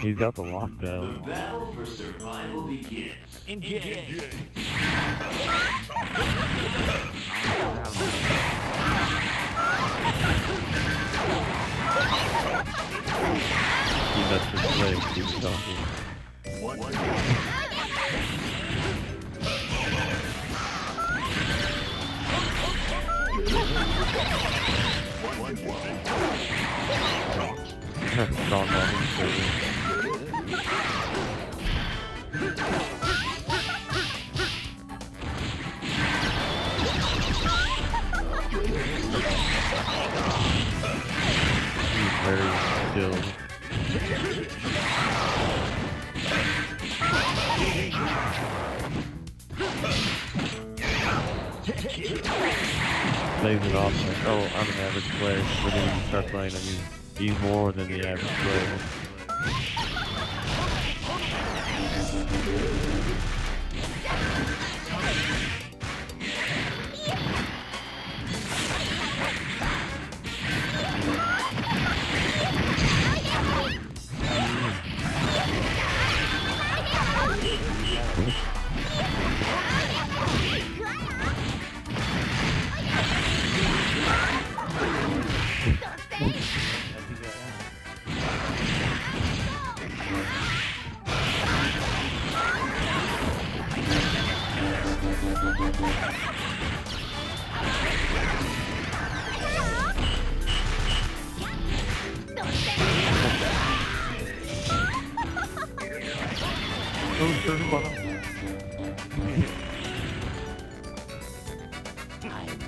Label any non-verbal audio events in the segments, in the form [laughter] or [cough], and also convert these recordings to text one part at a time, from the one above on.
He's got the lockdown. The battle for survival begins. Engage. He messed his legs. He's talking. He's very skilled. Plays it off like, oh, I'm an average player, but then you start playing him, he's, he's more than the average player. [laughs] I'm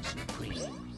supreme.